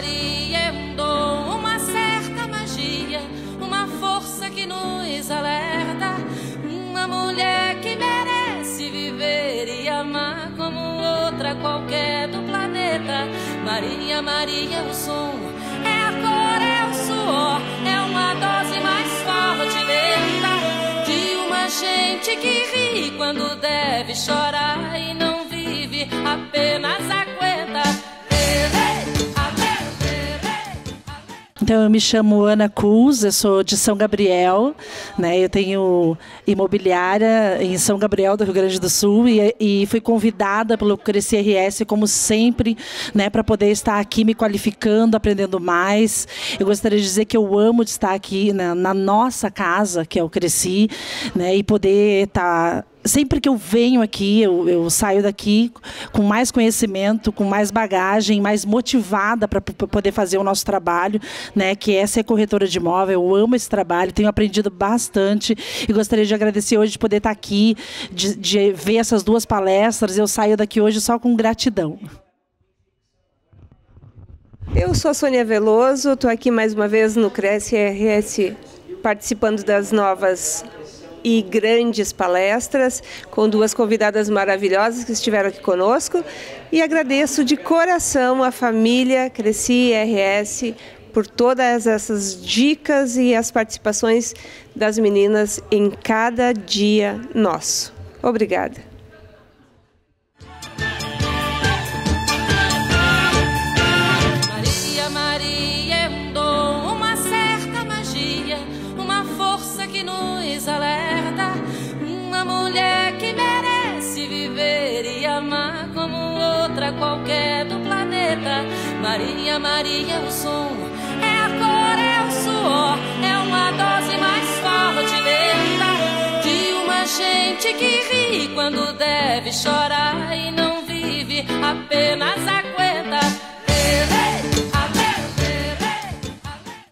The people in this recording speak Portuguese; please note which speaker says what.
Speaker 1: feitiçaria, um dom, uma certa magia, uma força que nos alerta, uma mulher que merece viver e amar como outra qualquer do planeta. Maria, Maria, o som é a cor, é o suor, é uma dose mais forte dentro de uma gente que ri quando deve chorar e não vive apenas
Speaker 2: Então, eu me chamo Ana Cus, eu sou de São Gabriel, né? Eu tenho imobiliária em São Gabriel do Rio Grande do Sul e, e fui convidada pelo Cresci RS, como sempre, né, para poder estar aqui me qualificando, aprendendo mais. Eu gostaria de dizer que eu amo estar aqui na, na nossa casa, que é o Cresci, né, e poder estar sempre que eu venho aqui, eu, eu, saio daqui com mais conhecimento, com mais bagagem, mais motivada para poder fazer o nosso trabalho, né? Que é ser corretora de imóvel. Eu amo esse trabalho, tenho aprendido bastante e gostaria de agradecer hoje de poder estar aqui, de, de ver essas duas palestras. Eu saio daqui hoje só com gratidão.
Speaker 3: Eu sou a Sônia Veloso, estou aqui mais uma vez no Cresce RS participando das novas e grandes palestras com duas convidadas maravilhosas que estiveram aqui conosco e agradeço de coração a família Cresci RS por todas essas dicas e as participações das meninas em cada dia nosso. Obrigada.
Speaker 1: Qualquer do planeta. Maria, Maria, o som é a cor, é o suor, é uma dose mais forte lenta de uma gente que ri quando deve chorar e não vive apenas